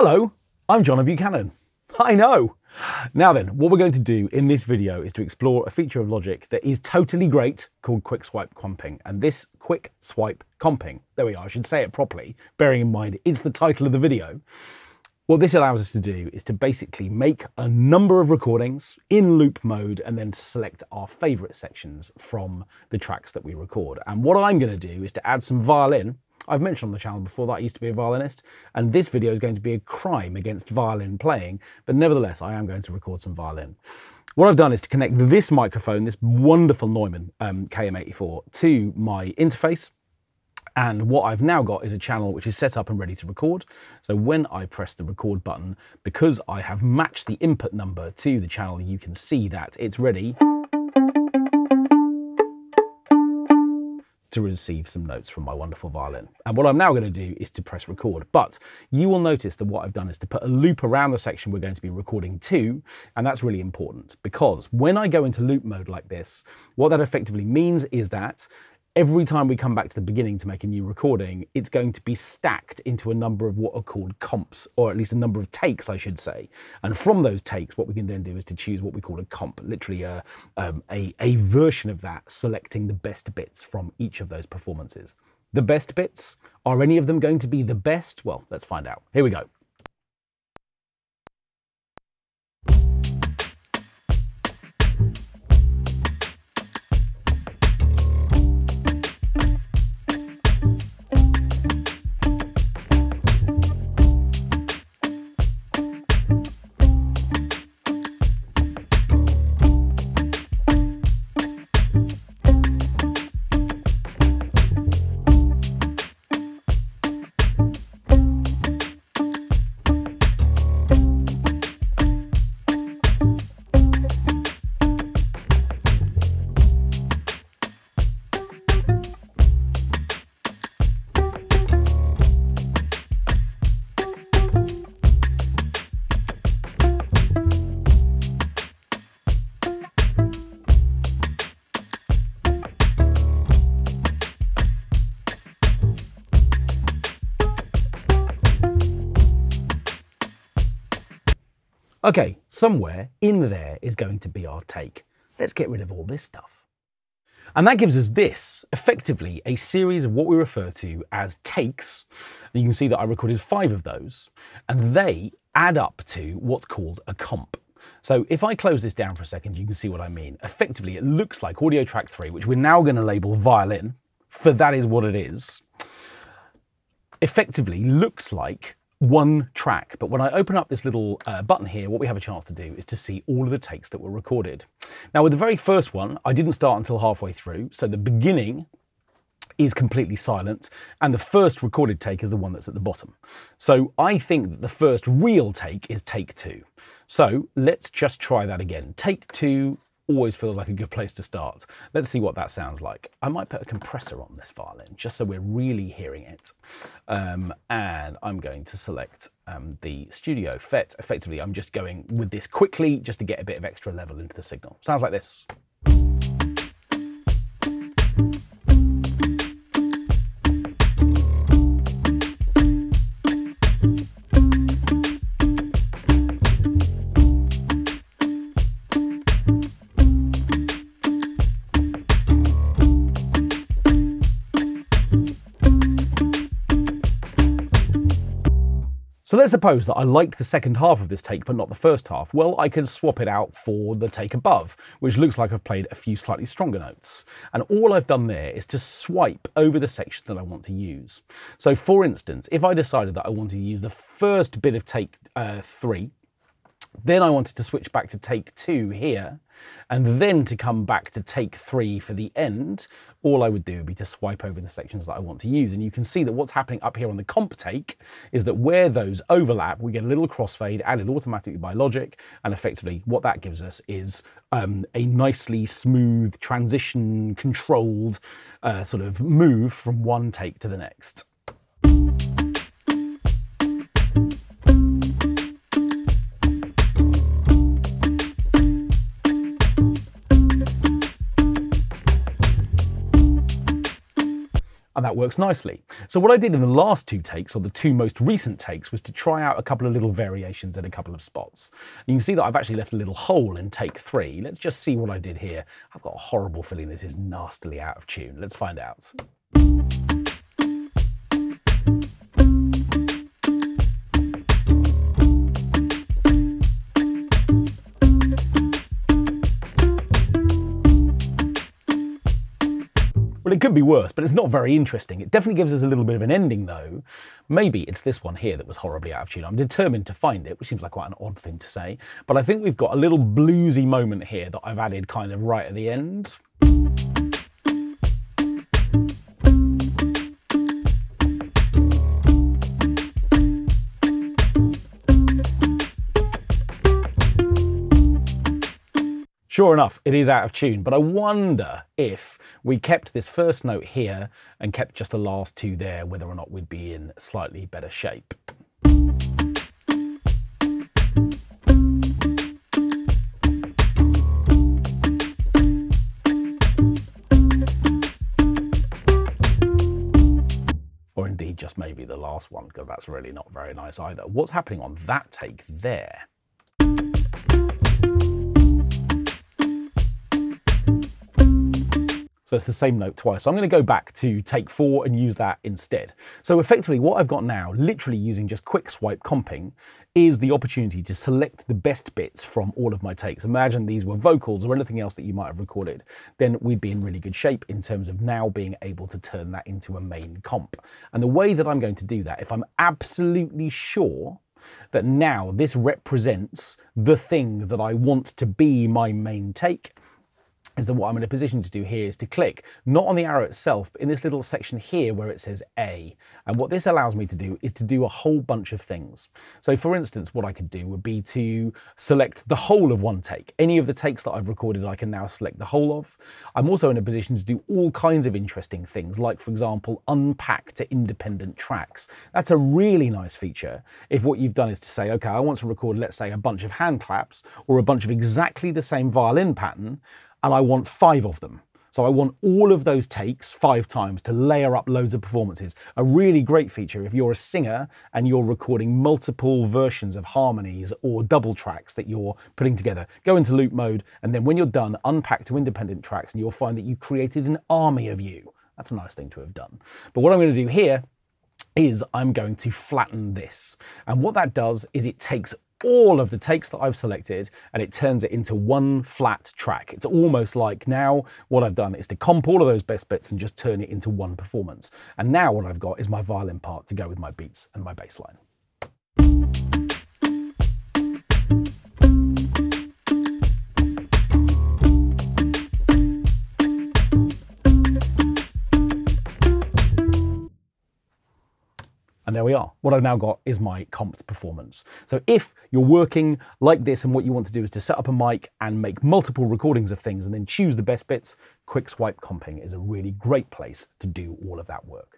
Hello, I'm Jonathan Buchanan. I know. Now then, what we're going to do in this video is to explore a feature of Logic that is totally great called quick swipe comping. And this quick swipe comping, there we are, I should say it properly, bearing in mind it's the title of the video. What this allows us to do is to basically make a number of recordings in loop mode and then select our favorite sections from the tracks that we record. And what I'm going to do is to add some violin I've mentioned on the channel before that I used to be a violinist, and this video is going to be a crime against violin playing, but nevertheless, I am going to record some violin. What I've done is to connect this microphone, this wonderful Neumann um, KM84, to my interface. And what I've now got is a channel which is set up and ready to record. So when I press the record button, because I have matched the input number to the channel, you can see that it's ready. To receive some notes from my wonderful violin. And what I'm now going to do is to press record. But you will notice that what I've done is to put a loop around the section we're going to be recording to, and that's really important because when I go into loop mode like this, what that effectively means is that every time we come back to the beginning to make a new recording, it's going to be stacked into a number of what are called comps, or at least a number of takes, I should say. And from those takes, what we can then do is to choose what we call a comp, literally a, um, a, a version of that, selecting the best bits from each of those performances. The best bits, are any of them going to be the best? Well, let's find out. Here we go. Okay, somewhere in there is going to be our take. Let's get rid of all this stuff. And that gives us this, effectively a series of what we refer to as takes. You can see that I recorded five of those, and they add up to what's called a comp. So if I close this down for a second, you can see what I mean. Effectively, it looks like audio track three, which we're now going to label violin, for that is what it is, effectively looks like one track. But when I open up this little uh, button here, what we have a chance to do is to see all of the takes that were recorded. Now with the very first one, I didn't start until halfway through. So the beginning is completely silent and the first recorded take is the one that's at the bottom. So I think that the first real take is take two. So let's just try that again. Take two always feels like a good place to start. Let's see what that sounds like. I might put a compressor on this violin just so we're really hearing it. Um, and I'm going to select um, the studio FET. Effectively, I'm just going with this quickly just to get a bit of extra level into the signal. Sounds like this. Let's suppose that I liked the second half of this take, but not the first half. Well, I can swap it out for the take above, which looks like I've played a few slightly stronger notes. And all I've done there is to swipe over the section that I want to use. So for instance, if I decided that I wanted to use the first bit of take uh, three, then I wanted to switch back to take two here, and then to come back to take three for the end, all I would do would be to swipe over the sections that I want to use. And you can see that what's happening up here on the comp take is that where those overlap, we get a little crossfade added automatically by Logic. And effectively what that gives us is um, a nicely smooth transition controlled uh, sort of move from one take to the next. And that works nicely. So what I did in the last two takes, or the two most recent takes, was to try out a couple of little variations in a couple of spots. you can see that I've actually left a little hole in take three. Let's just see what I did here. I've got a horrible feeling this is nastily out of tune. Let's find out. Be worse, but it's not very interesting. It definitely gives us a little bit of an ending, though. Maybe it's this one here that was horribly out of tune. I'm determined to find it, which seems like quite an odd thing to say. But I think we've got a little bluesy moment here that I've added kind of right at the end. Sure enough, it is out of tune, but I wonder if we kept this first note here and kept just the last two there, whether or not we'd be in slightly better shape. Or indeed just maybe the last one, because that's really not very nice either. What's happening on that take there? So it's the same note twice. So I'm going to go back to take four and use that instead. So effectively what I've got now, literally using just quick swipe comping, is the opportunity to select the best bits from all of my takes. Imagine these were vocals or anything else that you might have recorded, then we'd be in really good shape in terms of now being able to turn that into a main comp. And the way that I'm going to do that, if I'm absolutely sure that now this represents the thing that I want to be my main take, is that what I'm in a position to do here is to click, not on the arrow itself, but in this little section here where it says A. And what this allows me to do is to do a whole bunch of things. So for instance, what I could do would be to select the whole of one take. Any of the takes that I've recorded, I can now select the whole of. I'm also in a position to do all kinds of interesting things, like for example, unpack to independent tracks. That's a really nice feature if what you've done is to say, okay, I want to record, let's say, a bunch of hand claps or a bunch of exactly the same violin pattern, and I want five of them. So I want all of those takes five times to layer up loads of performances. A really great feature if you're a singer and you're recording multiple versions of harmonies or double tracks that you're putting together. Go into loop mode and then when you're done, unpack to independent tracks and you'll find that you created an army of you. That's a nice thing to have done. But what I'm going to do here is I'm going to flatten this. And what that does is it takes all of the takes that I've selected and it turns it into one flat track. It's almost like now what I've done is to comp all of those best bits and just turn it into one performance. And now what I've got is my violin part to go with my beats and my bass line. And there we are. What I've now got is my comped performance. So if you're working like this and what you want to do is to set up a mic and make multiple recordings of things and then choose the best bits, quick swipe comping is a really great place to do all of that work.